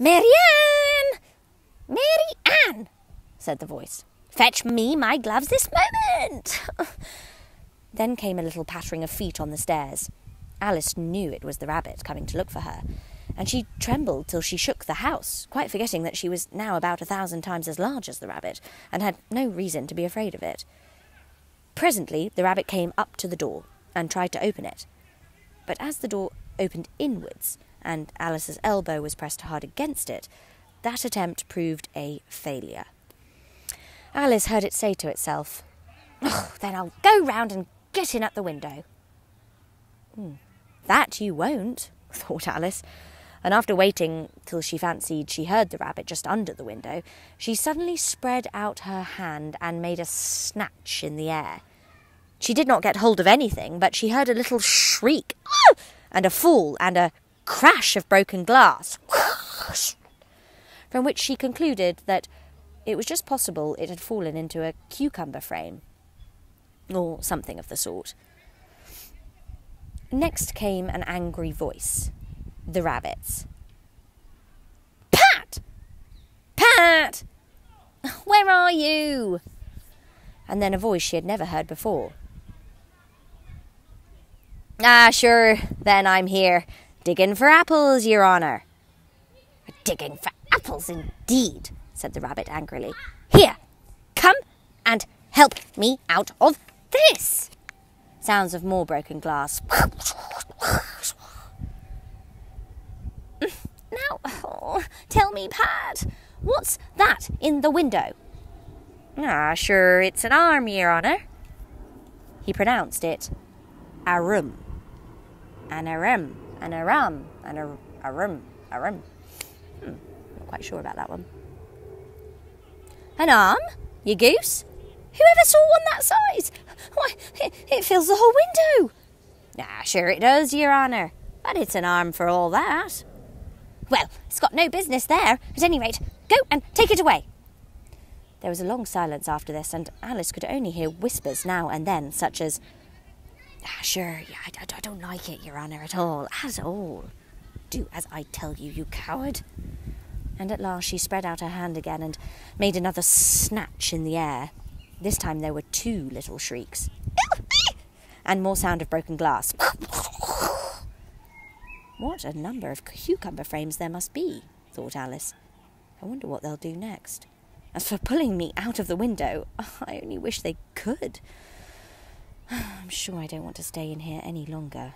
Mary Ann! Mary Ann! said the voice. Fetch me my gloves this moment! then came a little pattering of feet on the stairs. Alice knew it was the rabbit coming to look for her, and she trembled till she shook the house, quite forgetting that she was now about a thousand times as large as the rabbit, and had no reason to be afraid of it. Presently the rabbit came up to the door and tried to open it. But as the door opened inwards, and Alice's elbow was pressed hard against it, that attempt proved a failure. Alice heard it say to itself, Oh, then I'll go round and get in at the window. Hmm. That you won't, thought Alice, and after waiting till she fancied she heard the rabbit just under the window, she suddenly spread out her hand and made a snatch in the air. She did not get hold of anything, but she heard a little shriek, and a fall, and a crash of broken glass, from which she concluded that it was just possible it had fallen into a cucumber frame, or something of the sort. Next came an angry voice, the rabbit's. Pat! Pat! Where are you? And then a voice she had never heard before. Ah, sure, then I'm here, digging for apples, Your Honour. Digging for apples, indeed, said the rabbit angrily. Here, come and help me out of this. Sounds of more broken glass. now, oh, tell me, Pat, what's that in the window? Ah, sure, it's an arm, Your Honour. He pronounced it arum. An arum, an arum, an arum, arum. Hmm, not quite sure about that one. An arm? You goose? Who ever saw one that size? Why, it, it fills the whole window. Ah, sure it does, Your Honour. But it's an arm for all that. Well, it's got no business there. At any rate, go and take it away. There was a long silence after this, and Alice could only hear whispers now and then, such as, ah, Sure, yeah, I, I don't like it, Your Honour, at all, at all. Do as I tell you, you coward. And at last she spread out her hand again and made another snatch in the air. This time there were two little shrieks, and more sound of broken glass. What a number of cucumber frames there must be, thought Alice. I wonder what they'll do next. As for pulling me out of the window, I only wish they could. I'm sure I don't want to stay in here any longer.